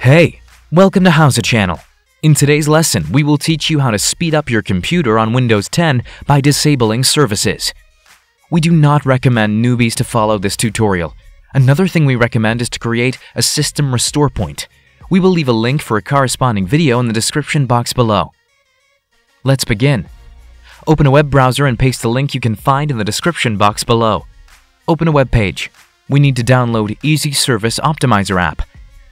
Hey, welcome to Howza Channel. In today's lesson, we will teach you how to speed up your computer on Windows 10 by disabling services. We do not recommend newbies to follow this tutorial. Another thing we recommend is to create a system restore point. We will leave a link for a corresponding video in the description box below. Let's begin. Open a web browser and paste the link you can find in the description box below. Open a web page. We need to download Easy Service Optimizer app.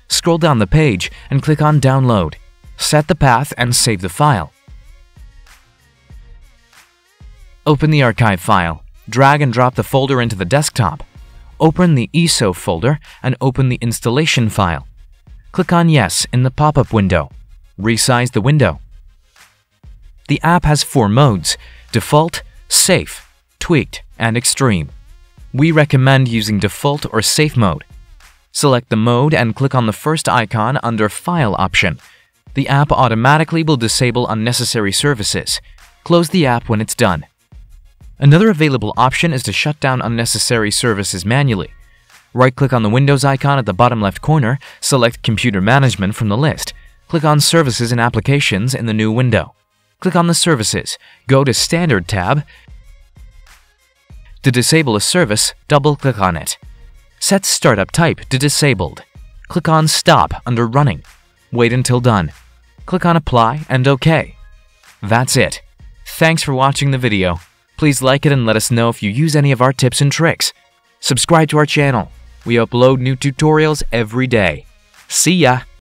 Scroll down the page and click on Download. Set the path and save the file. Open the archive file. Drag and drop the folder into the desktop. Open the ESO folder and open the installation file. Click on Yes in the pop-up window. Resize the window. The app has four modes Default, Safe, Tweaked, and Extreme. We recommend using Default or Safe mode. Select the mode and click on the first icon under File option. The app automatically will disable unnecessary services. Close the app when it's done. Another available option is to shut down unnecessary services manually. Right-click on the Windows icon at the bottom left corner, select Computer Management from the list. Click on Services and Applications in the new window. Click on the Services, go to Standard tab. To disable a service, double-click on it. Set Startup Type to Disabled. Click on Stop under Running. Wait until done. Click on Apply and OK. That's it. Thanks for watching the video. Please like it and let us know if you use any of our tips and tricks. Subscribe to our channel. We upload new tutorials every day. See ya!